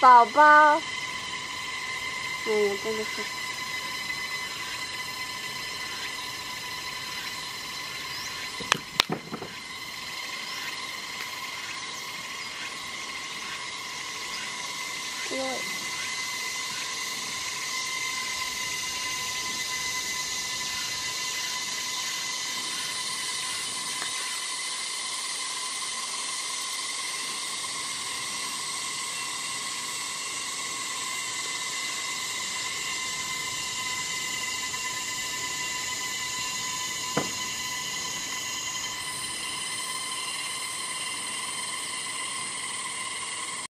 宝宝，哎呀，真的是。